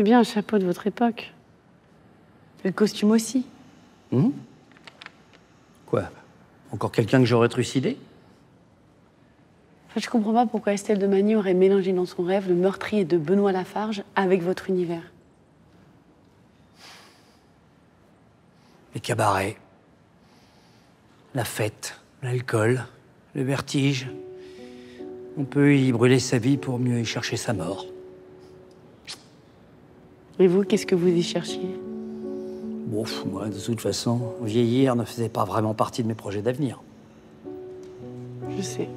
C'est bien un chapeau de votre époque. Le costume aussi. Hum? Quoi? Encore quelqu'un que j'aurais trucidé? Enfin, Je comprends pas pourquoi Estelle de Magny aurait mélangé dans son rêve le meurtrier de Benoît Lafarge avec votre univers. Les cabarets, la fête, l'alcool, le vertige. On peut y brûler sa vie pour mieux y chercher sa mort. Et vous, qu'est-ce que vous y cherchiez? Bon, moi, de toute façon, vieillir ne faisait pas vraiment partie de mes projets d'avenir. Je sais.